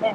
ね。